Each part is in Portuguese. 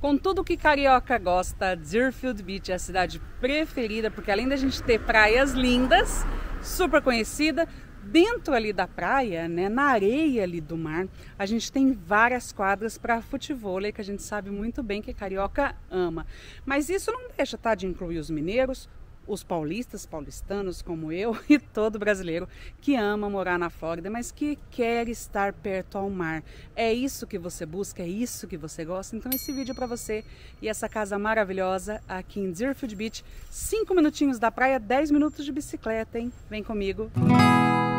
Com tudo que carioca gosta, Deerfield Beach é a cidade preferida, porque além da gente ter praias lindas, super conhecida, dentro ali da praia, né, na areia ali do mar, a gente tem várias quadras para futebol, que a gente sabe muito bem que carioca ama. Mas isso não deixa, tá, de incluir os mineiros, os paulistas, paulistanos como eu e todo brasileiro que ama morar na Flórida, mas que quer estar perto ao mar. É isso que você busca, é isso que você gosta. Então esse vídeo é para você e essa casa maravilhosa aqui em Deerfield Beach, 5 minutinhos da praia, 10 minutos de bicicleta, hein? Vem comigo. Música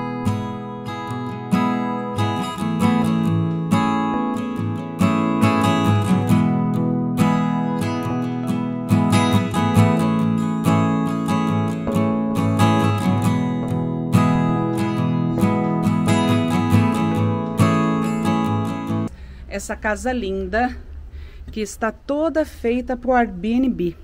essa casa linda que está toda feita para o Airbnb.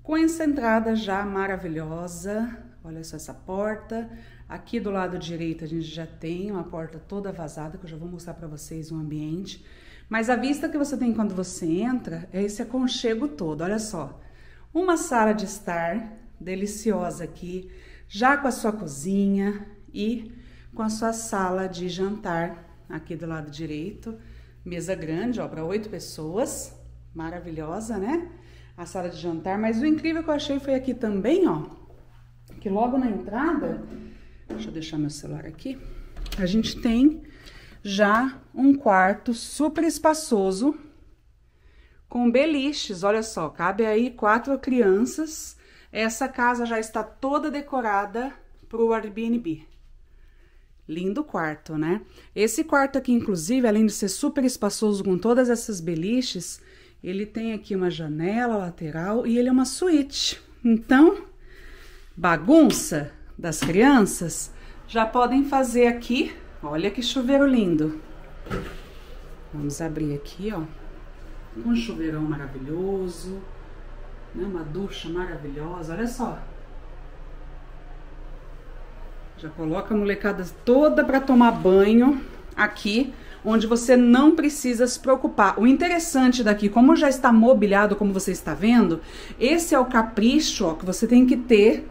Com essa entrada já maravilhosa, olha só essa porta. Aqui do lado direito a gente já tem uma porta toda vazada, que eu já vou mostrar para vocês o ambiente. Mas a vista que você tem quando você entra é esse aconchego todo, olha só. Uma sala de estar deliciosa aqui, já com a sua cozinha e com a sua sala de jantar aqui do lado direito. Mesa grande, ó, para oito pessoas. Maravilhosa, né? A sala de jantar. Mas o incrível que eu achei foi aqui também, ó. Que logo na entrada, deixa eu deixar meu celular aqui. A gente tem já um quarto super espaçoso com beliches. Olha só, cabe aí quatro crianças. Essa casa já está toda decorada para o Airbnb. Lindo quarto, né? Esse quarto aqui, inclusive, além de ser super espaçoso com todas essas beliches, ele tem aqui uma janela lateral e ele é uma suíte. Então, bagunça das crianças já podem fazer aqui. Olha que chuveiro lindo. Vamos abrir aqui, ó. Um chuveirão maravilhoso, né? Uma ducha maravilhosa. Olha só. Já coloca a molecada toda para tomar banho aqui, onde você não precisa se preocupar. O interessante daqui, como já está mobiliado, como você está vendo, esse é o capricho ó, que você tem que ter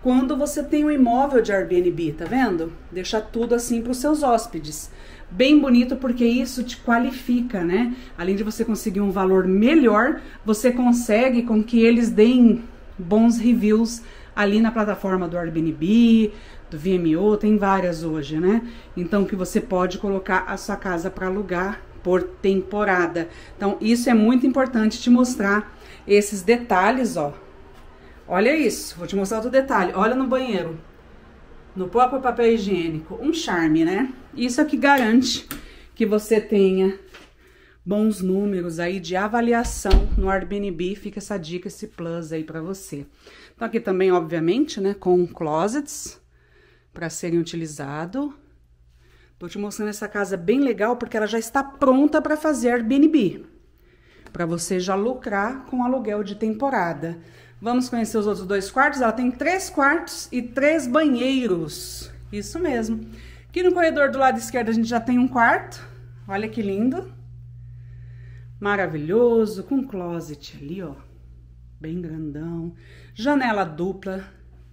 quando você tem um imóvel de Airbnb, tá vendo? Deixar tudo assim para os seus hóspedes. Bem bonito porque isso te qualifica, né? Além de você conseguir um valor melhor, você consegue com que eles deem bons reviews ali na plataforma do Airbnb, do VMO, tem várias hoje, né? Então que você pode colocar a sua casa para alugar por temporada. Então isso é muito importante te mostrar esses detalhes, ó. Olha isso, vou te mostrar outro detalhe. Olha no banheiro, no próprio papel higiênico, um charme, né? Isso é que garante que você tenha bons números aí de avaliação no Airbnb. Fica essa dica, esse plus aí para você. Então aqui também, obviamente, né, com closets para serem utilizados. Tô te mostrando essa casa bem legal porque ela já está pronta para fazer Airbnb. Para você já lucrar com aluguel de temporada. Vamos conhecer os outros dois quartos? Ela tem três quartos e três banheiros. Isso mesmo. Aqui no corredor do lado esquerdo a gente já tem um quarto. Olha que lindo. Maravilhoso, com closet ali, ó. Bem grandão. Janela dupla,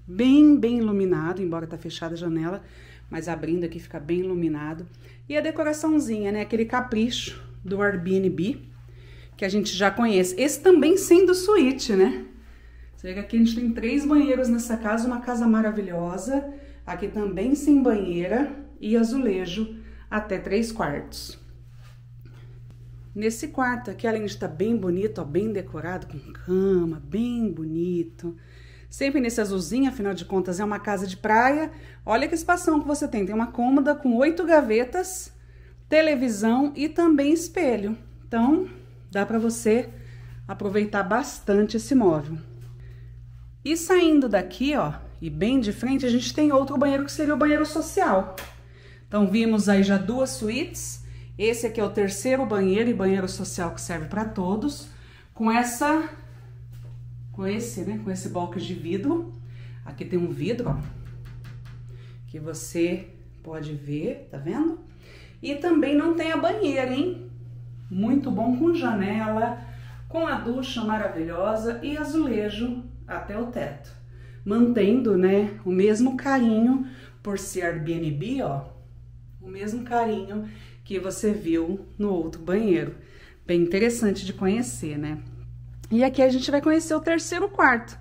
bem, bem iluminado, embora tá fechada a janela, mas abrindo aqui fica bem iluminado. E a decoraçãozinha, né, aquele capricho do Airbnb, que a gente já conhece. Esse também sendo suíte, né? Você vê que aqui a gente tem três banheiros nessa casa, uma casa maravilhosa. Aqui também sem banheira e azulejo até três quartos. Nesse quarto aqui, além de estar bem bonito, ó, bem decorado, com cama, bem bonito, Sempre nesse azulzinho, afinal de contas, é uma casa de praia. Olha que espação que você tem. Tem uma cômoda com oito gavetas, televisão e também espelho. Então, dá para você aproveitar bastante esse móvel. E saindo daqui, ó, e bem de frente, a gente tem outro banheiro que seria o banheiro social. Então, vimos aí já duas suítes. Esse aqui é o terceiro banheiro e banheiro social que serve para todos. Com essa com esse, né? Com esse box de vidro. Aqui tem um vidro, ó, que você pode ver, tá vendo? E também não tem a banheira, hein? Muito bom com janela, com a ducha maravilhosa e azulejo até o teto. Mantendo, né, o mesmo carinho por ser Airbnb, ó. O mesmo carinho que você viu no outro banheiro. Bem interessante de conhecer, né? E aqui a gente vai conhecer o terceiro quarto.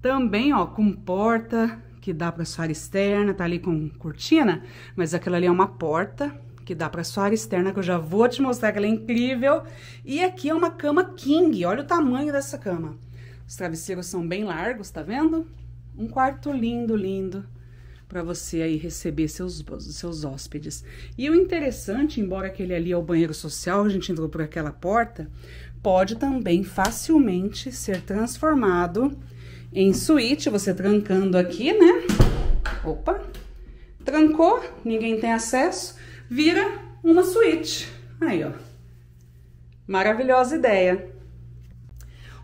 Também, ó, com porta que dá para sua área externa, tá ali com cortina, mas aquela ali é uma porta que dá para sua área externa, que eu já vou te mostrar que ela é incrível. E aqui é uma cama king, olha o tamanho dessa cama. Os travesseiros são bem largos, tá vendo? Um quarto lindo, lindo para você aí receber seus, seus hóspedes. E o interessante, embora aquele ali é o banheiro social, a gente entrou por aquela porta, pode também facilmente ser transformado em suíte, você trancando aqui, né? Opa! Trancou, ninguém tem acesso, vira uma suíte. Aí, ó. Maravilhosa ideia.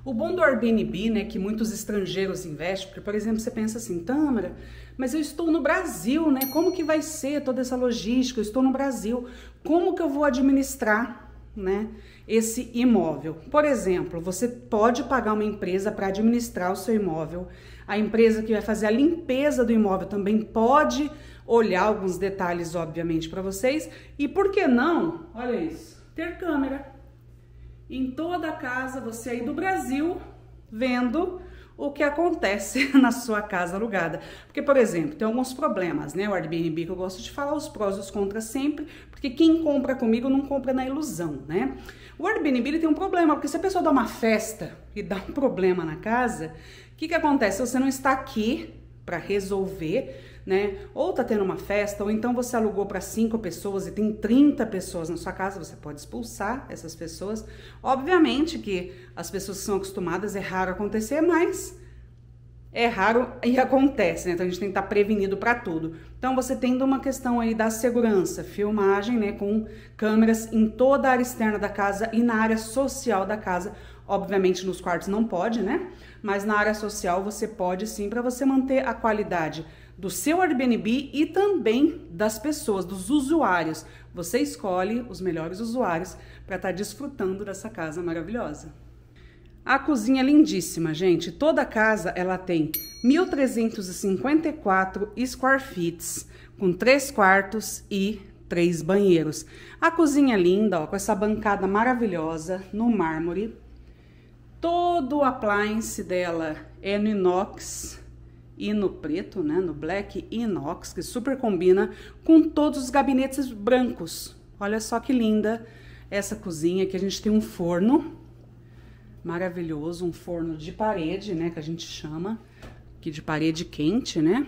O bom do Airbnb, né, que muitos estrangeiros investem, porque, por exemplo, você pensa assim, Tâmara, mas eu estou no Brasil, né? Como que vai ser toda essa logística? Eu estou no Brasil. Como que eu vou administrar, né, esse imóvel? Por exemplo, você pode pagar uma empresa para administrar o seu imóvel. A empresa que vai fazer a limpeza do imóvel também pode olhar alguns detalhes, obviamente, para vocês. E por que não? Olha isso, ter câmera em toda a casa, você aí do Brasil, vendo o que acontece na sua casa alugada. Porque, por exemplo, tem alguns problemas, né? O Airbnb que eu gosto de falar os prós e os contras sempre, porque quem compra comigo não compra na ilusão, né? O Airbnb ele tem um problema, porque se a pessoa dá uma festa e dá um problema na casa, o que, que acontece? Você não está aqui para resolver, né? Ou tá tendo uma festa, ou então você alugou para cinco pessoas e tem 30 pessoas na sua casa, você pode expulsar essas pessoas. Obviamente que as pessoas que são acostumadas é raro acontecer, mas é raro e acontece, né? Então a gente tem que estar tá prevenido para tudo. Então você tendo uma questão aí da segurança, filmagem, né, com câmeras em toda a área externa da casa e na área social da casa. Obviamente nos quartos não pode, né? Mas na área social você pode sim para você manter a qualidade do seu Airbnb e também das pessoas, dos usuários. Você escolhe os melhores usuários para estar tá desfrutando dessa casa maravilhosa. A cozinha é lindíssima, gente. Toda casa ela tem 1.354 square feet, com três quartos e três banheiros. A cozinha é linda, ó, com essa bancada maravilhosa no mármore. Todo o appliance dela é no inox e no preto, né, no black inox, que super combina com todos os gabinetes brancos. Olha só que linda essa cozinha, que a gente tem um forno maravilhoso, um forno de parede, né, que a gente chama, que de parede quente, né?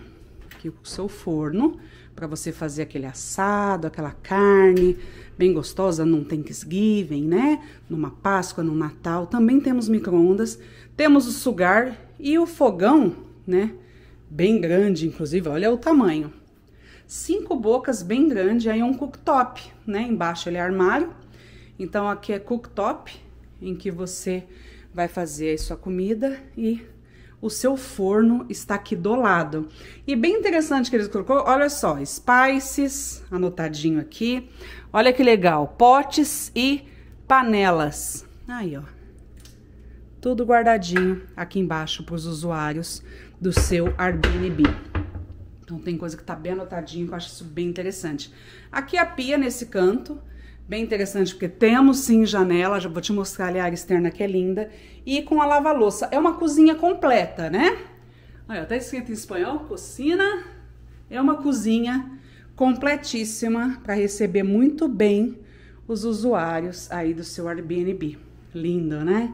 Aqui o seu forno para você fazer aquele assado, aquela carne bem gostosa num Thanksgiving, né? Numa Páscoa, no Natal. Também temos micro-ondas, temos o sugar e o fogão, né? Bem grande, inclusive, olha o tamanho. Cinco bocas bem grande, aí um cooktop, né? Embaixo ele é armário. Então aqui é cooktop, em que você vai fazer a sua comida e o seu forno está aqui do lado. E bem interessante que eles colocou, olha só, spices, anotadinho aqui. Olha que legal, potes e panelas. Aí, ó. Tudo guardadinho aqui embaixo para os usuários do seu Airbnb. Então tem coisa que tá bem anotadinho, que eu acho isso bem interessante. Aqui a pia nesse canto, Bem interessante, porque temos sim janela, já vou te mostrar ali a área externa que é linda. E com a lava-louça. É uma cozinha completa, né? Olha, tá escrito em espanhol, cocina. É uma cozinha completíssima para receber muito bem os usuários aí do seu Airbnb. Lindo, né?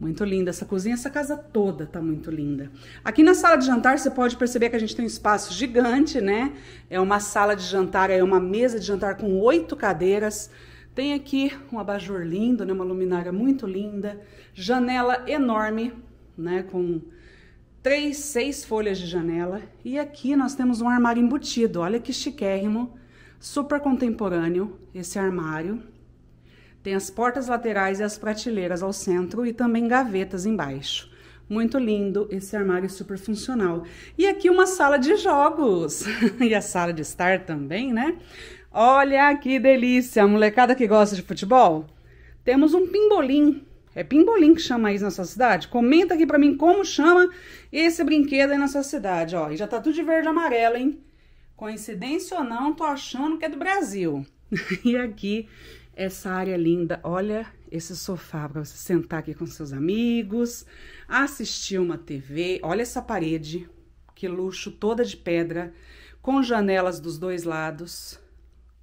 Muito linda essa cozinha, essa casa toda tá muito linda. Aqui na sala de jantar você pode perceber que a gente tem um espaço gigante, né? É uma sala de jantar, é uma mesa de jantar com oito cadeiras. Tem aqui um abajur lindo, né? Uma luminária muito linda. Janela enorme, né? Com três, seis folhas de janela. E aqui nós temos um armário embutido. Olha que chiquérrimo, super contemporâneo esse armário. Tem as portas laterais e as prateleiras ao centro e também gavetas embaixo. Muito lindo esse armário super funcional. E aqui uma sala de jogos. e a sala de estar também, né? Olha que delícia, molecada que gosta de futebol. temos um pimbolim. É pimbolim que chama isso na sua cidade? Comenta aqui pra mim como chama esse brinquedo aí na sua cidade, ó. E já tá tudo de verde e amarelo, hein? Coincidência ou não, tô achando que é do Brasil. e aqui, essa área linda, olha esse sofá para você sentar aqui com seus amigos, assistir uma TV. Olha essa parede, que luxo, toda de pedra, com janelas dos dois lados,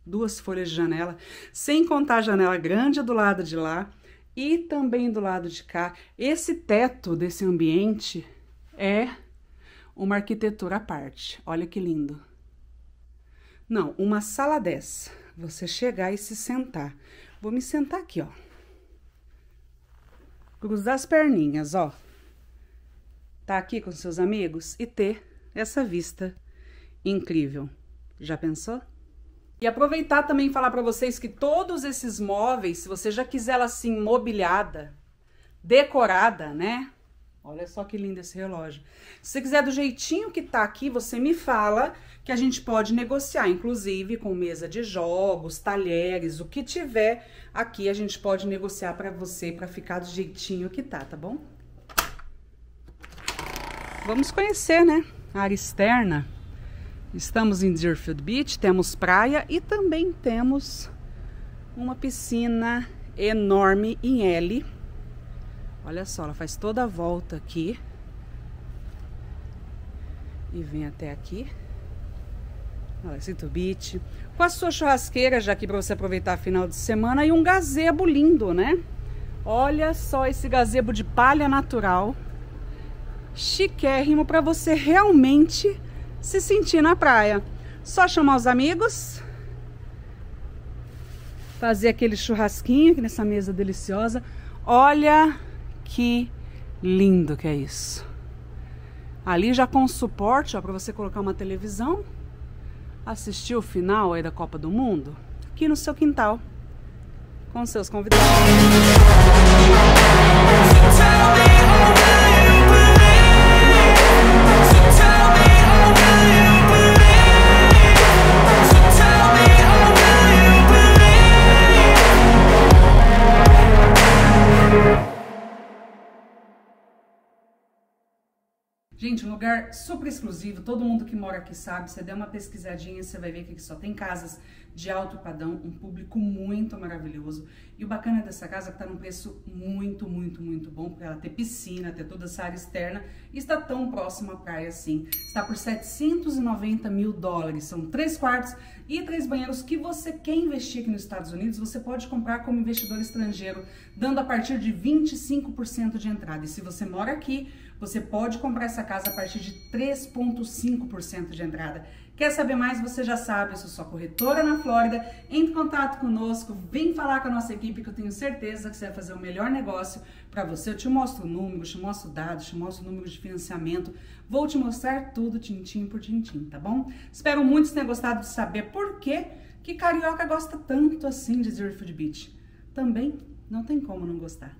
duas folhas de janela, sem contar a janela grande do lado de lá e também do lado de cá. Esse teto desse ambiente é uma arquitetura à parte. Olha que lindo. Não, uma sala dessa, você chegar e se sentar. Vou me sentar aqui, ó. Cruzar as perninhas, ó. Tá aqui com seus amigos e ter essa vista incrível. Já pensou? E aproveitar também falar para vocês que todos esses móveis, se você já quiser ela assim mobiliada, decorada, né? Olha só que lindo esse relógio. Se você quiser do jeitinho que tá aqui, você me fala que a gente pode negociar, inclusive com mesa de jogos, talheres, o que tiver aqui a gente pode negociar para você para ficar do jeitinho que tá, tá bom? Vamos conhecer, né? A área externa. Estamos em Deerfield Beach, temos praia e também temos uma piscina enorme em L Olha só, ela faz toda a volta aqui. E vem até aqui. Olha, Cinto Beach. Com a sua churrasqueira, já aqui para você aproveitar final de semana. E um gazebo lindo, né? Olha só esse gazebo de palha natural. Chiquérrimo para você realmente se sentir na praia. Só chamar os amigos. Fazer aquele churrasquinho aqui nessa mesa deliciosa. Olha que lindo que é isso. Ali já com suporte, ó, para você colocar uma televisão, assistir o final aí da Copa do Mundo, aqui no seu quintal, com seus convidados. Lugar super exclusivo, todo mundo que mora aqui sabe, você der uma pesquisadinha, você vai ver que aqui só tem casas de alto padrão, um público muito maravilhoso. E o bacana dessa casa é que tá num preço muito, muito, muito bom, porque ela ter piscina, ter toda essa área externa, e está tão próximo à praia assim. Está por 790 mil dólares, são três quartos e três banheiros que você quer investir aqui nos Estados Unidos, você pode comprar como investidor estrangeiro, dando a partir de 25% de entrada. E se você mora aqui, você pode comprar essa casa a partir de 3,5% de entrada. Quer saber mais? Você já sabe, eu sou sua corretora na Flórida. Entre em contato conosco, vem falar com a nossa equipe que eu tenho certeza que você vai fazer o melhor negócio para você. Eu te mostro o número, te mostro dados, te mostro o número de financiamento. Vou te mostrar tudo tintim por tintim, tá bom? Espero muito que tenha gostado de saber por que, que carioca gosta tanto assim de Food Beach. Também não tem como não gostar.